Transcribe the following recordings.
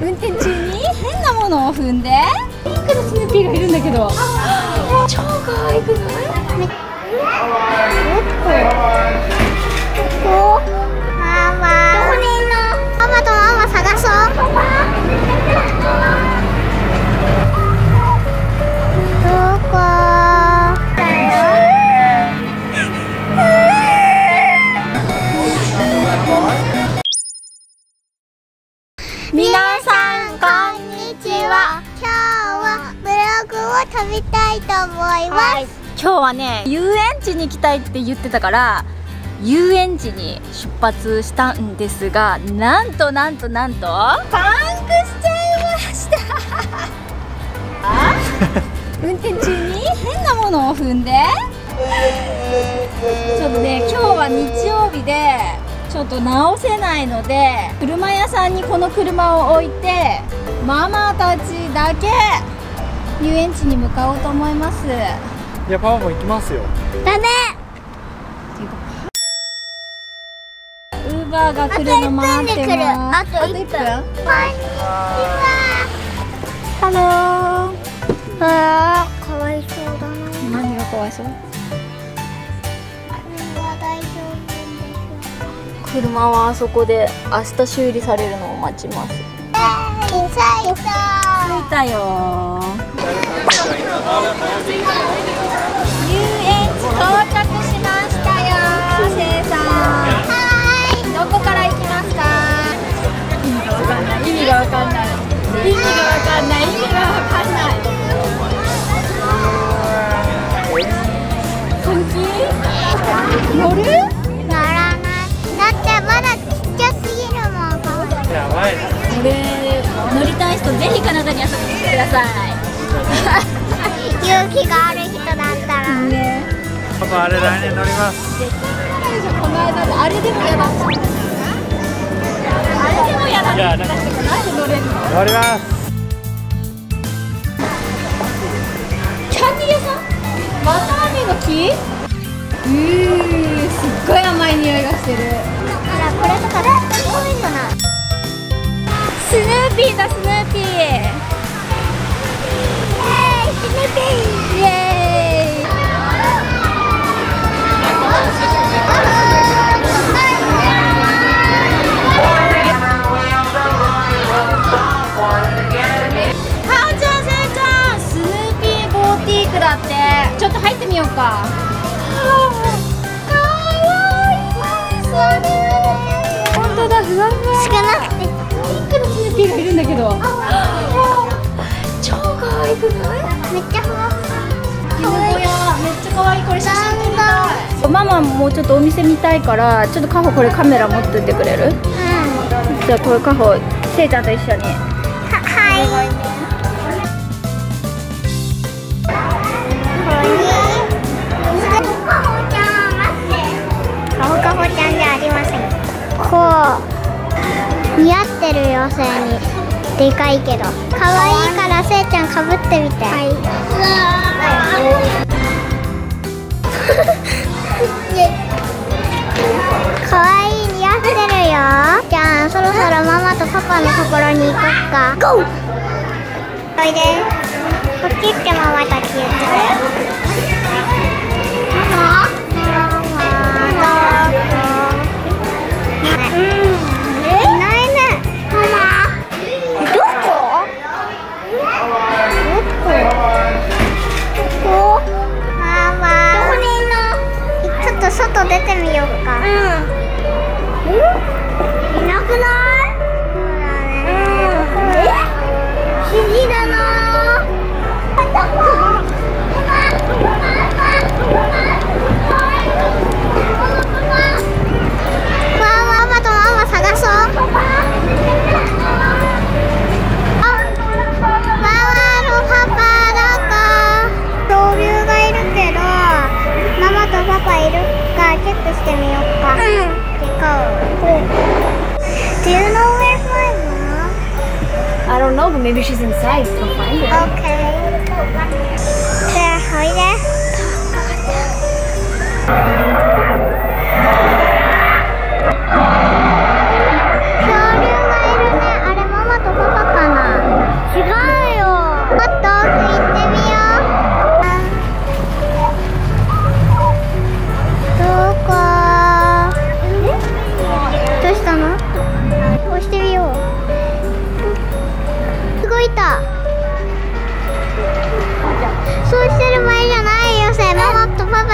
運転中に変なものを踏んでピンクのスヌーピーがいるんだけど。超可愛くない？ここママ。どこにいんの？パパとママ探そう今日はね遊園地に行きたいって言ってたから遊園地に出発したんですがなんとなんとなんとパンクしちゃいました。運転中に？変なものを踏んで？ちょっとね今日は日曜日でちょっと直せないので車屋さんにこの車を置いてママたちだけ遊園地に向かおうと思いますいやパパも行きますよだねウーバーが来るの待ってます。あと1分で来るあと1分こんにちはハロあーかわいそうだなー。何がかわいそう？車はあそこで明日修理されるのを待ちます。着いたよ乗る？乗らない。だってまだちっちゃすぎるもん。やばいれ乗りたい人ぜひカナダに遊びに来てくださ勇気がある。パパあれ来年乗りますこの間であれでも嫌だった。あれでも嫌だなんで乗れるの？乗りますキャンディー屋さん？わたあめの木？うー、すっごい甘い匂いがしてる。あらこれとかだ多いかなスヌーピーだスヌーピー。えー、スヌーピー本当だふわふわ少なくてピンクのスヌーピーがいるんだけど超可愛くないめっちゃふわふわキノコ屋めっちゃ可愛いこれ写真撮りたいママもうちょっとお店見たいからちょっとカホこれカメラ持ってってくれるうんじゃあこれカホせいちゃんと一緒にははいてる妖精にでかいけど可愛いからせいちゃんかぶってみて。可愛い似合ってるよ。じゃあそろそろママとパパのところに行こっか。ゴーおいでこっち行ってママたち言ってマ？ママ。マどこうん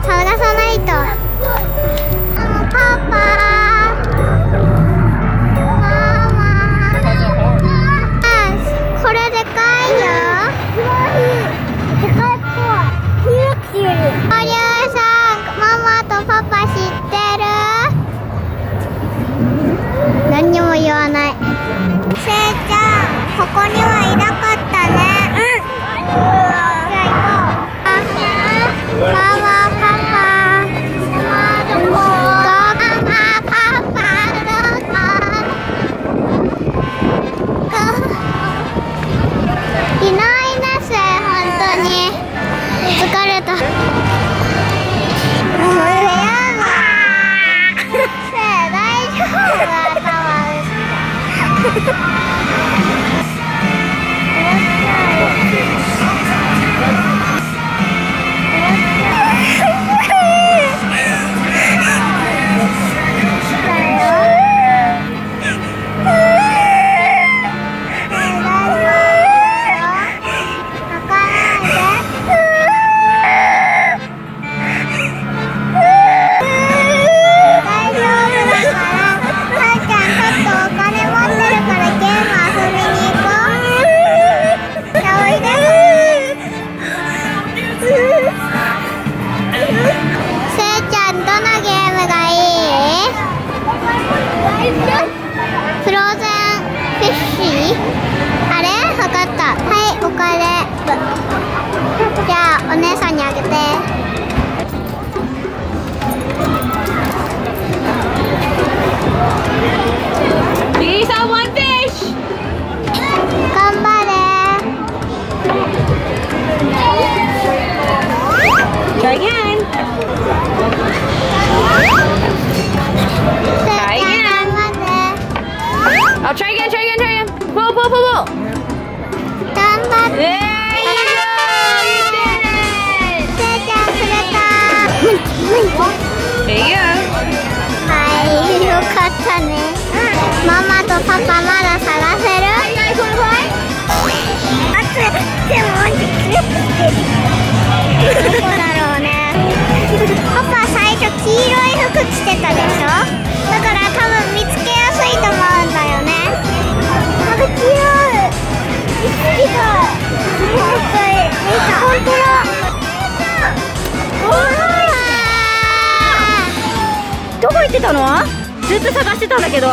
探さないと。ってたの？ずっと探してたんだけど。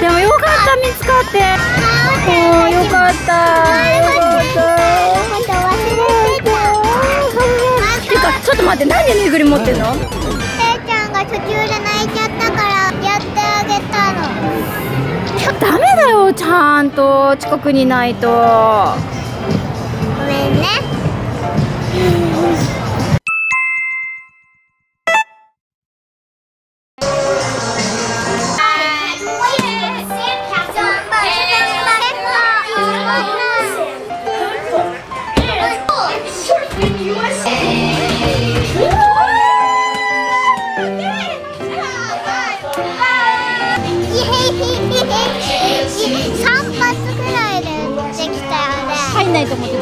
でもよかった、見つかって。おー、よかった。よかった。てか、ちょっと待って、なんでぬいぐるみ持ってんの？せいちゃんが途中で泣いちゃったからやってあげたのダメだよ、ちゃんと近くにいないと。ごめんね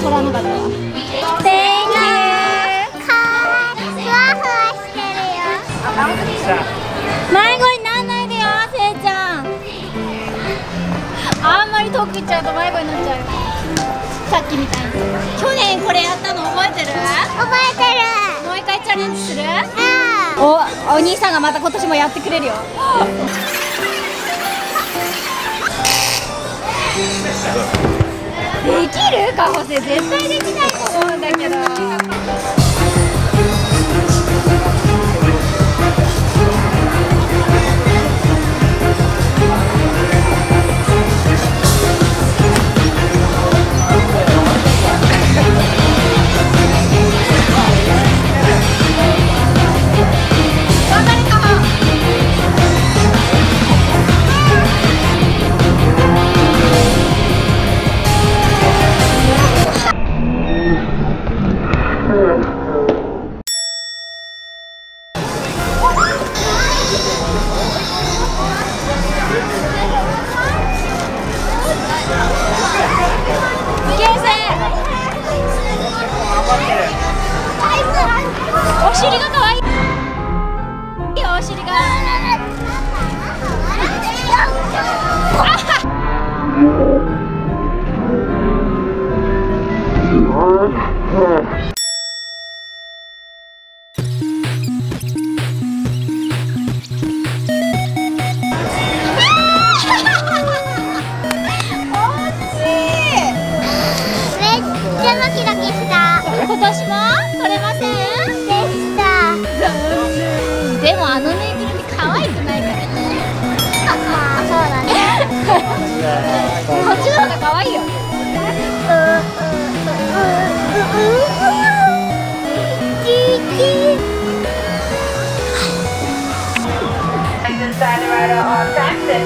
んないと思って取らなかったわ Thank you かわふわふわしてる。よ迷子になんないでよせいちゃんあんまり遠く行っちゃうと迷子になっちゃうよさっきみたいに去年これやったの覚えてる。覚えてる。もう一回チャレンジする。うんおお兄さんがまた今年もやってくれる。よできる？かほせ。絶対できないと思うんだけど。お尻が可愛い。い。よお尻が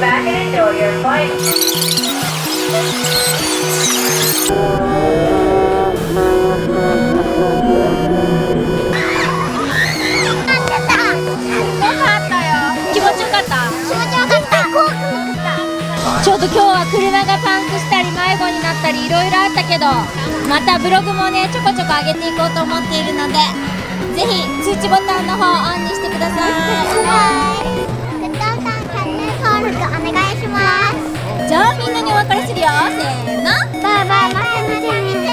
back and enjoy your flight. よかったよ気持ちよかった気持ちよかった怖くなかっちょっと今日は車がパンクしたり迷子になったりいろいろあったけどまたブログもねちょこちょこ上げていこうと思っているのでぜひ通知ボタンの方をオンにしてくださいお願いします。じゃあみんなにお別れするよ。せーの。バイバイまたね